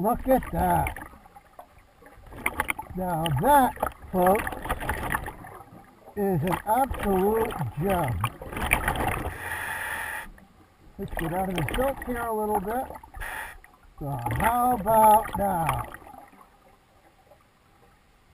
Look at that. Now that, folks, is an absolute gem. Let's get out of the silk here a little bit. So how about now?